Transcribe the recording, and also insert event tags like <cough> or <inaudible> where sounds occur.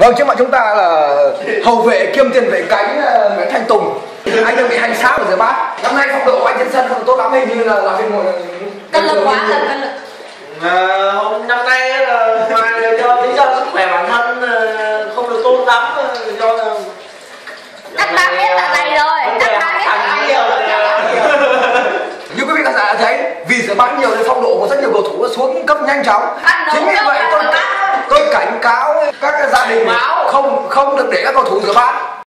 Vâng, trước mặt chúng ta là hậu vệ kiêm tiền vệ cánh ờ, Nguyễn Thanh Tùng. Anh đang bị hành xác ở dưới bát. Năm nay phong độ của anh trên sân không tốt lắm hình như là là cái ngồi cân lực quá cân cân lực À, hôm năm nay là ngoài do lý do sức khỏe bản thân ờ, không được tốt lắm ờ, do là cắt ba mét dạ dày rồi mét dạ thành dày nhiều rồi <laughs> Như quý vị khán giả đã thấy, vì giờ bắn nhiều nên phong độ của rất nhiều cầu thủ đã xuống cấp nhanh chóng. Chính vì vậy tôi tôi cảnh cáo các gia đình không không được để các cầu thủ rửa bát